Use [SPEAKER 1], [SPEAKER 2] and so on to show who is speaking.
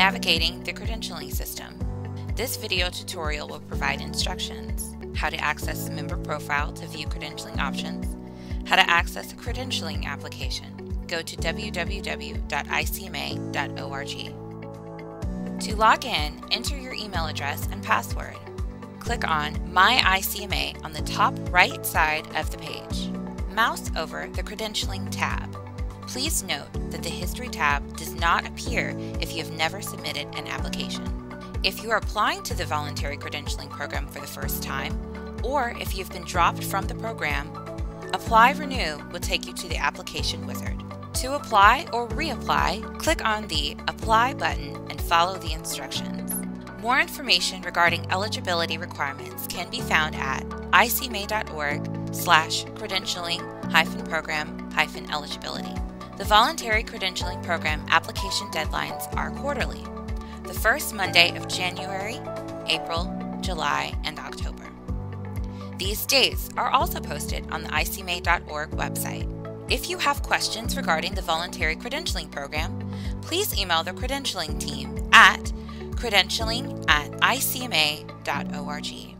[SPEAKER 1] Navigating the credentialing system. This video tutorial will provide instructions, how to access the member profile to view credentialing options, how to access a credentialing application. Go to www.icma.org. To log in, enter your email address and password. Click on My ICMA on the top right side of the page. Mouse over the Credentialing tab. Please note that the History tab does not appear if you have never submitted an application. If you are applying to the Voluntary Credentialing Program for the first time, or if you've been dropped from the program, Apply Renew will take you to the application wizard. To apply or reapply, click on the Apply button and follow the instructions. More information regarding eligibility requirements can be found at icma.org slash credentialing hyphen program hyphen eligibility. The voluntary credentialing program application deadlines are quarterly, the first Monday of January, April, July, and October. These dates are also posted on the icma.org website. If you have questions regarding the voluntary credentialing program, please email the credentialing team at credentialing at icma.org.